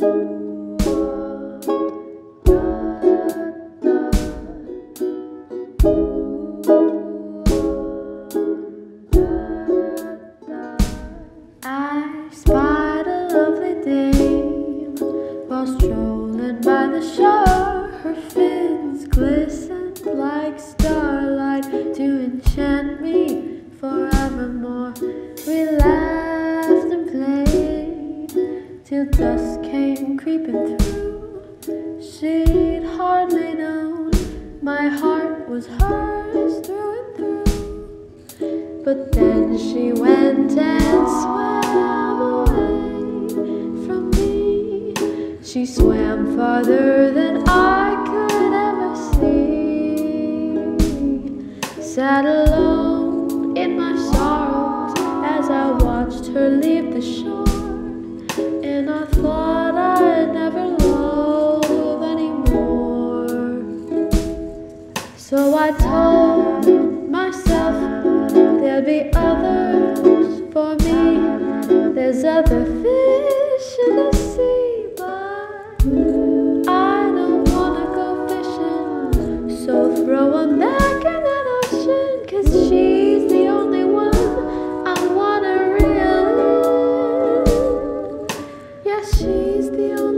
I spied a lovely dame while strolling by the shore. Her fins glistened like starlight to enchant me forevermore. Till dusk came creeping through. She'd hardly known my heart was hers through and through. But then she went and swam away from me. She swam farther than I could ever see. Sat alone in my sorrows as I watched her leave the shore. And I thought I'd never love anymore. So I told myself there'll be others for me. There's other fish in the sea, but I don't wanna go fishing. So throw 'em back. the only